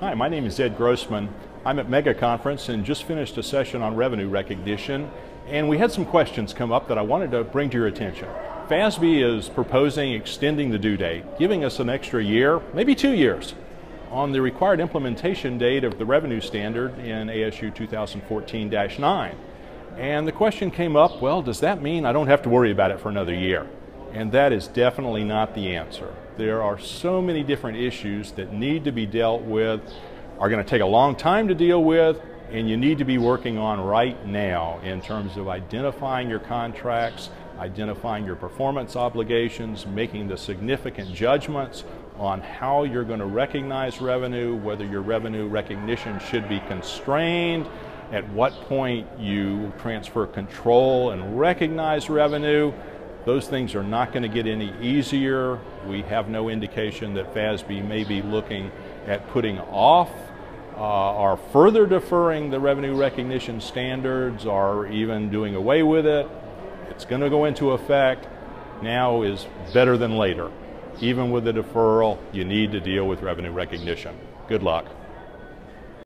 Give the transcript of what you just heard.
Hi, my name is Ed Grossman. I'm at Mega Conference and just finished a session on revenue recognition, and we had some questions come up that I wanted to bring to your attention. FASB is proposing extending the due date, giving us an extra year, maybe two years, on the required implementation date of the revenue standard in ASU 2014-9. And the question came up, well, does that mean I don't have to worry about it for another year? And that is definitely not the answer. There are so many different issues that need to be dealt with, are going to take a long time to deal with, and you need to be working on right now in terms of identifying your contracts, identifying your performance obligations, making the significant judgments on how you're going to recognize revenue, whether your revenue recognition should be constrained, at what point you transfer control and recognize revenue. Those things are not going to get any easier. We have no indication that FASB may be looking at putting off uh, or further deferring the revenue recognition standards or even doing away with it. It's going to go into effect. Now is better than later. Even with the deferral, you need to deal with revenue recognition. Good luck.